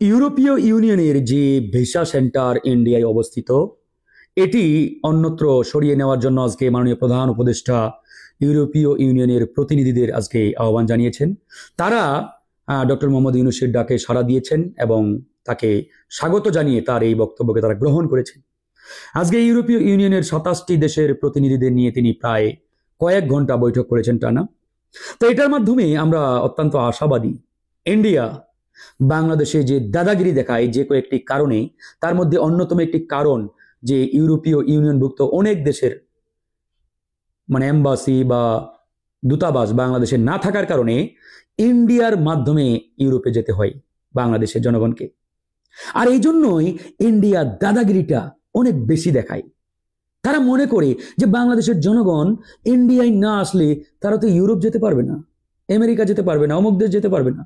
ইউরোপীয় ইউনিয়নের যে ভিসা সেন্টার ইন্ডিয়ায় অবস্থিত, এটি অন্যত্র সরিয়ে নেওয়ার জন্য আজকে মাননীয় প্রধান উপদেষ্টা ইউরোপীয় ইউনিয়নের প্রতিনিধিদের আজকে আহ্বান জানিয়েছেন। তারা ডক্টর মোহাম্মদ ইউনুসের ডাকে সাড়া দিয়েছেন এবং তাকে স্বাগত জানিয়ে তার এই বক্তব্যকে তারা গ্রহণ করেছেন। আজকে ইউরোপীয় ইউনিয়নের সাতাশটি দেশের প্রতিনিধিদের নিয়ে তিনি প্রায় কয়েক ঘণ্টা বৈঠক করেছেন টানা। তো এটার মাধ্যমে আমরা অত্যন্ত আশাবাদী। ইন্ডিয়া বাংলাদেশে যে দাদাগিরি দেখায় যে কয়েকটি কারণে, তার মধ্যে অন্যতম একটি কারণ যে ইউরোপীয় ইউনিয়নভুক্ত অনেক দেশের মানে এম্বাসি বা দূতাবাস বাংলাদেশে না থাকার কারণে ইন্ডিয়ার মাধ্যমে ইউরোপে যেতে হয় বাংলাদেশের জনগণকে। আর এই জন্যই ইন্ডিয়া দাদাগিরিটা অনেক বেশি দেখায়। তারা মনে করে যে বাংলাদেশের জনগণ ইন্ডিয়ায় না আসলে তারা তো ইউরোপ যেতে পারবে না, আমেরিকা যেতে পারবে না, অমুক দেশ যেতে পারবে না।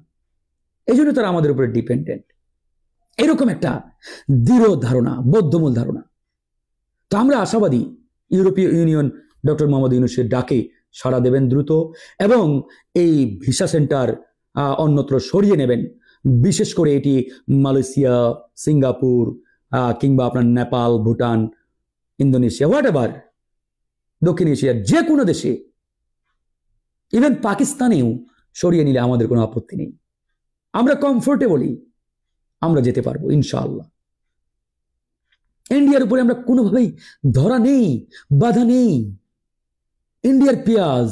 এই জন্য তারা আমাদের উপরে ডিপেন্ডেন্ট এরকম একটা দৃঢ় ধারণা, বদ্ধমূল ধারণা। তো আমরা আশাবাদী, ইউরোপীয় ইউনিয়ন ডক্টর মোহাম্মদ ইউনুসের ডাকে সাড়া দেবেন দ্রুত এবং এই ভিসা সেন্টার অন্যত্র সরিয়ে নেবেন। বিশেষ করে এটি মালয়েশিয়া, সিঙ্গাপুর কিংবা আপনার Nepal, Bhutan, Indonesia whatever দক্ষিণ এশিয়ার যে কোনো দেশে। ইভেন পাকিস্তানেও সরিয়ে নিলে আমাদের কোনো আপত্তি নেই। আমরা কমফোর্টেবলি আমরা যেতে পারব, ইনশাআল্লাহ। ইন্ডিয়ার উপরে আমরা কোনোভাবেই ধরা নেই, বাধা নেই। ইন্ডিয়ার পেঁয়াজ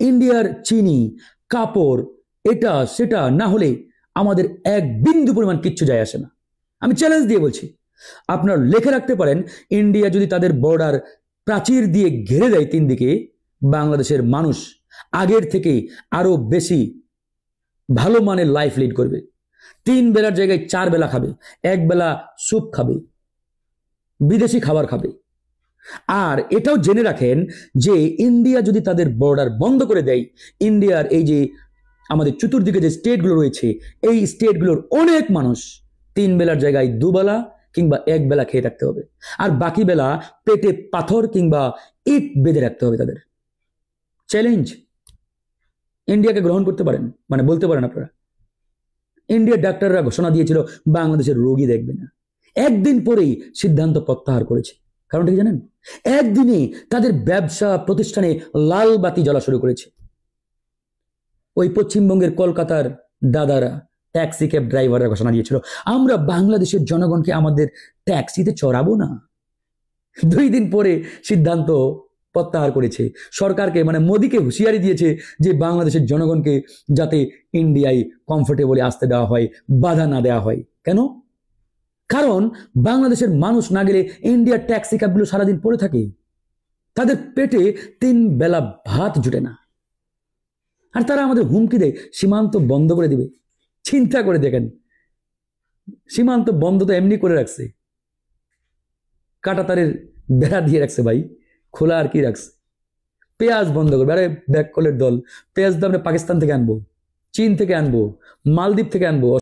ইন্ডিয়ার চিনি, কাপড়, এটা, সেটা না হলে আমাদের এক বিন্দু পরিমাণ কিচ্ছু যায় আসে না। আমি চ্যালেঞ্জ দিয়ে বলছি, আপনার লেখে রাখতে পারেন ইন্ডিয়া যদি তাদের বর্ডার প্রাচীর দিয়ে ঘেরে দেয় তিন দিকে বাংলাদেশের মানুষ আগের থেকে আরও বেশি ভালো মানের লাইফ লিড করবে। তিন বেলার জায়গায় চার বেলা খাবে, এক বেলা স্যুপ খাবে, বিদেশি খাবার খাবে। আর এটাও জেনে রাখেন যে ইন্ডিয়া যদি তাদের বর্ডার বন্ধ করে দেয়, ইন্ডিয়ার এই যে আমাদের চতুর্দিকে যে স্টেটগুলো রয়েছে, এই স্টেটগুলোর অনেক মানুষ তিন বেলার জায়গায় দুবেলা কিংবা এক বেলা খেয়ে থাকতে হবে। আর বাকি বেলা পেটে পাথর কিংবা ইট বেঁধে রাখতে হবে তাদের। চ্যালেঞ্জ ইন্ডিয়াকে গ্রহণ করতে পারেন মানে বলতে পারেন আপনারা। ইন্ডিয়ার ডাক্তাররা ঘোষণা দিয়েছিল, বাংলাদেশের রোগী দেখবে না। একদিন পরেই সিদ্ধান্ত প্রত্যাহার করেছে। কারণটা কি জানেন? একদিনে তাদের ব্যবসা প্রতিষ্ঠানে লাল বাতি জ্বলা শুরু করেছে। ওই পশ্চিমবঙ্গের কলকাতার দাদারা ট্যাক্সি ক্যাব ড্রাইভাররা ঘোষণা দিয়েছিল, আমরা বাংলাদেশের জনগণকে আমাদের ট্যাক্সিতে চড়াবো না। দুই দিন পরে সিদ্ধান্ত প্রত্যাহার করেছে। সরকারকে মানে মোদীকে হুঁশিয়ারি দিয়েছে যে বাংলাদেশের জনগণকে যাতে ইন্ডিয়ায় কমফোর্টেবলি আসতে দেওয়া হয়, বাধা না দেওয়া হয়। কেন? কারণ বাংলাদেশের মানুষ না গেলে ইন্ডিয়ার ট্যাক্সি ক্যাবগুলো সারাদিন পড়ে থাকে। তাদের পেটে তিন বেলা ভাত জুটে না। আর তারা আমাদের হুমকি দেয়, সীমান্ত বন্ধ করে দিবে। চিন্তা করে দেখেন, সীমান্ত বন্ধ তো এমনি করে রাখছে। কাটাতারের বেড়া দিয়ে রাখছে ভাই। খোলা আর কি রাখছে? পেঁয়াজ বন্ধ করবে। আরে ব্যাক কলের দল। পেঁয়াজ তো আমরা পাকিস্তান থেকে আনব, চীন থেকে আনব, মালদ্বীপ থেকে আনব।